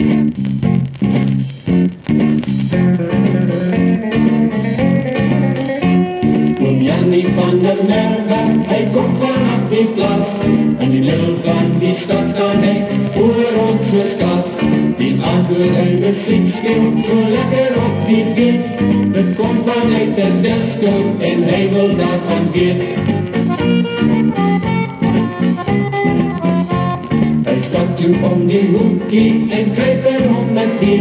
Oom Jannie van der Merwe, hy kom vanaf die klas In die middel van die stads kan hy oor ons soos kas Die antwoord hy befiets speel so lekker op die beat Dit kom vanuit die disco en hy wil daarvan weet Toe om die hoekie en kryf vir hom met die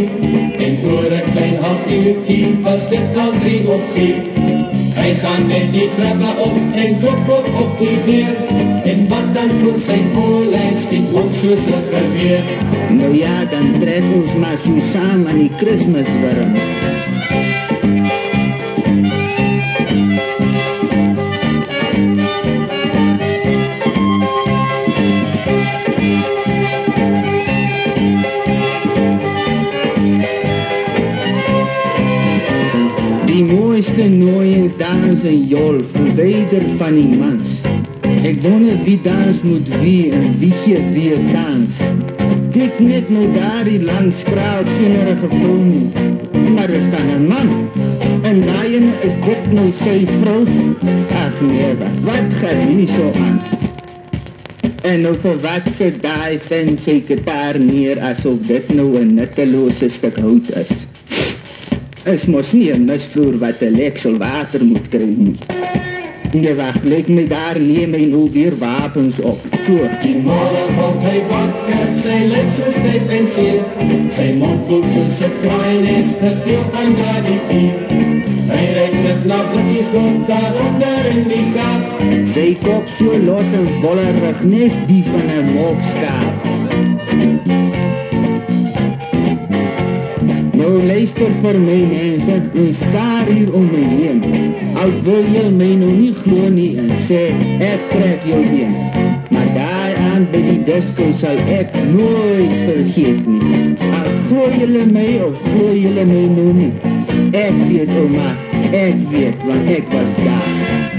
En oor een klein half uurkie was dit al drie of vier Hy gaan met die trappe op en klop op op die deur En wat dan voor sy koolhuis die ook soos een geweer Nou ja, dan trek ons maar so saam aan die Christmaswurm. Die mooiste nooiens dans in jol, verwyder van die mans. Ek wonder wie dans moet wie en wie gee wie kans. Kyk net nou daar die lang skraal sienerige vrou nie. Maar is dan een man. En daai ene is dit nou sy vrou. Ach nee, wat, wat gaan hier so aan? En nou vir wat vir daai ven sy gitaar neer asof dit nou een nutteloze stuk hout is. Is mos nie een misvloer wat een leksel water moet kry nie. Nee, wacht, lyk my daar neem hy nou weer wapens op. So, Die morgen komt hy wakker, sy so stijf en seer Sy mond voel soos een kraai is gegeel van daar die pier Hy reik net na blikkies dood daaronder in die gat sy kop so los en vollerig, nes die van een mofskaap. Nou luister vir my mense, en staar hier om my heen. Al wil jy my nou nie glo nie en sê, ek trek jou been. Maar daar aan by die disco sal ek nooit vergeet nie. Al glo jylle my of glo jylle my nou nie. Ek weet oma, ek weet, want ek was daar.